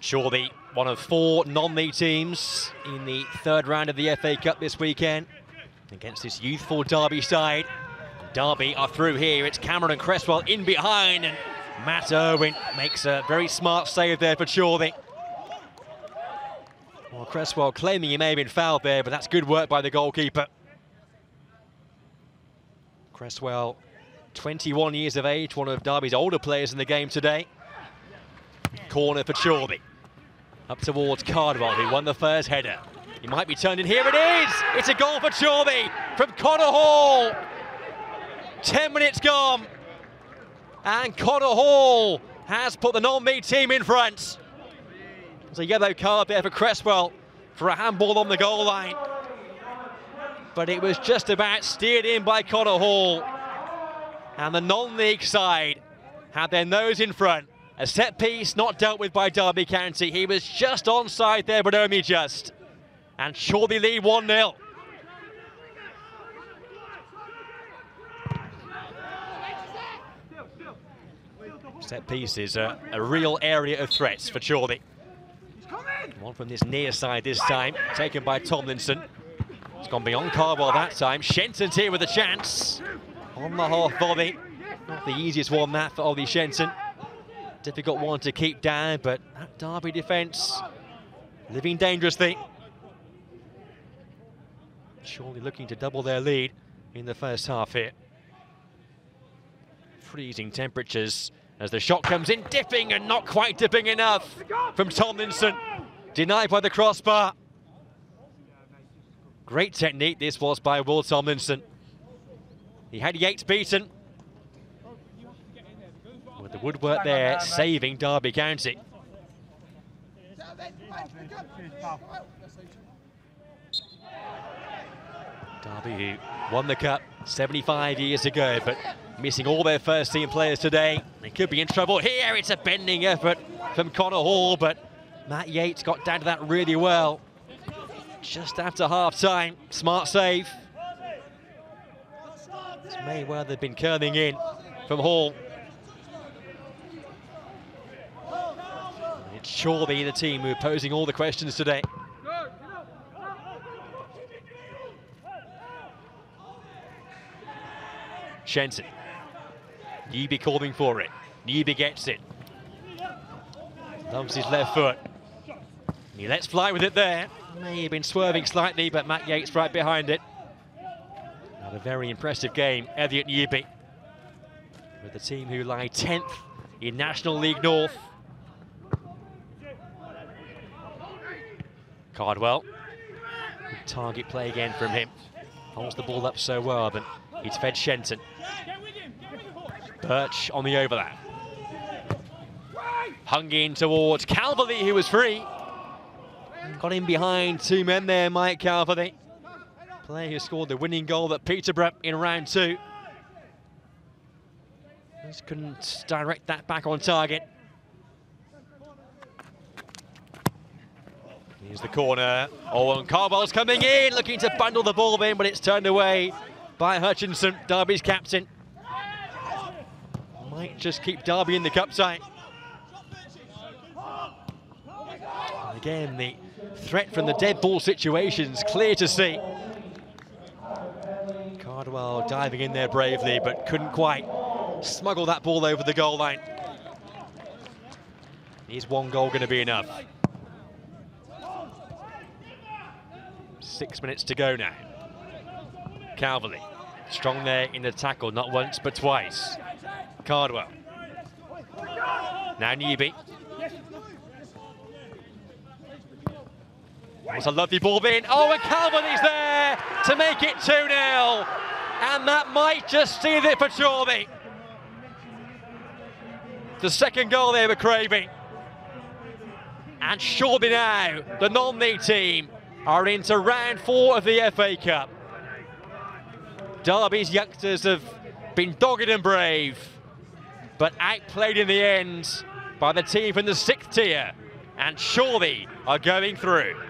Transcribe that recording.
Chorley, one of four non-league teams in the third round of the FA Cup this weekend against this youthful Derby side. Derby are through here. It's Cameron and Cresswell in behind, and Matt Urwin makes a very smart save there for Chorley. Well, Cresswell claiming he may have been fouled there, but that's good work by the goalkeeper. Cresswell, 21 years of age, one of Derby's older players in the game today. Corner for Chorley. Up towards Cardwell, who won the first header. He might be turned in. Here it is! It's a goal for Chorley from Connor Hall. 10 minutes gone. And Connor Hall has put the non-league team in front. There's a yellow card there for Cresswell for a handball on the goal line. But it was just about steered in by Connor Hall. And the non-league side had their nose in front. A set piece not dealt with by Derby County. He was just onside there, but only just. And Chorley lead 1-0. Set pieces, a, a real area of threats for Chorley. One from this near side this time, taken by Tomlinson. It's gone beyond Cardwell that time. Shenton's here with a chance. On the half volley. Not the easiest one that for Ollie Shenton. Difficult one to keep down, but that Derby defence living dangerously. Chorley looking to double their lead in the first half here. Freezing temperatures as the shot comes in, dipping and not quite dipping enough from Tomlinson. Denied by the crossbar. Great technique this was by Will Tomlinson. He had Yates beaten. With the woodwork there, saving Derby County. Derby who won the cup 75 years ago, but missing all their first team players today. They could be in trouble here. It's a bending effort from Connor Hall, but Matt Yates got down to that really well. Just after half time, smart save. This may well have been curling in from Hall. It's Chorley, the team who are posing all the questions today. Shenton. Newby calling for it. Newby gets it. Loves his left foot. He lets fly with it there. May have been swerving slightly, but Matt Yates right behind it. Had a very impressive game, Elliot Newby. With the team who lie 10th in National League North. Cardwell. Good target play again from him. Holds the ball up so well, but he's fed Shenton. Birch on the overlap. Hung in towards Calveley, who was free. Got in behind two men there, Mike Calveley. Player who scored the winning goal at Peterborough in round two. Just couldn't direct that back on target. Here's the corner. Oh, and Cardwell's coming in, looking to bundle the ball in, but it's turned away by Hutchinson, Derby's captain. Might just keep Derby in the cup tie. Again, the threat from the dead ball situations clear to see. Cardwell diving in there bravely, but couldn't quite smuggle that ball over the goal line. Is one goal going to be enough? Six minutes to go now. Calveley, strong there in the tackle, not once but twice. Cardwell. Now Newby. It's a lovely ball in. Oh, and Calveley's there to make it 2-0. And that might just seal it for Chorley. The second goal they were craving. And Chorley now, the non-league team, are into round four of the FA Cup. Derby's youngsters have been dogged and brave, but outplayed in the end by the team from the sixth tier. And Chorley are going through.